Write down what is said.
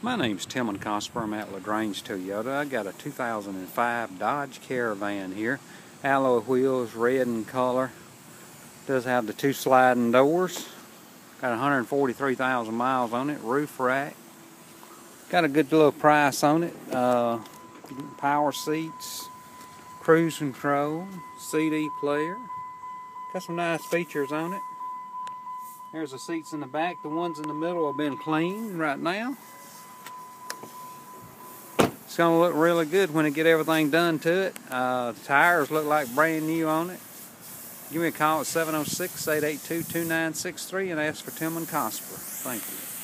My name's Tilmon Cosper. I'm at LaGrange Toyota. I got a 2005 Dodge Caravan here. Alloy wheels, red in color. Does have the two sliding doors. Got 143,000 miles on it. Roof rack. Got a good little price on it. Uh, power seats, cruise control, CD player. Got some nice features on it. There's the seats in the back. The ones in the middle have been cleaned right now. Going to look really good when I get everything done to it. Uh, tires look like brand new on it. Give me a call at 706-882-2963 and ask for Tilmon Cosper. Thank you.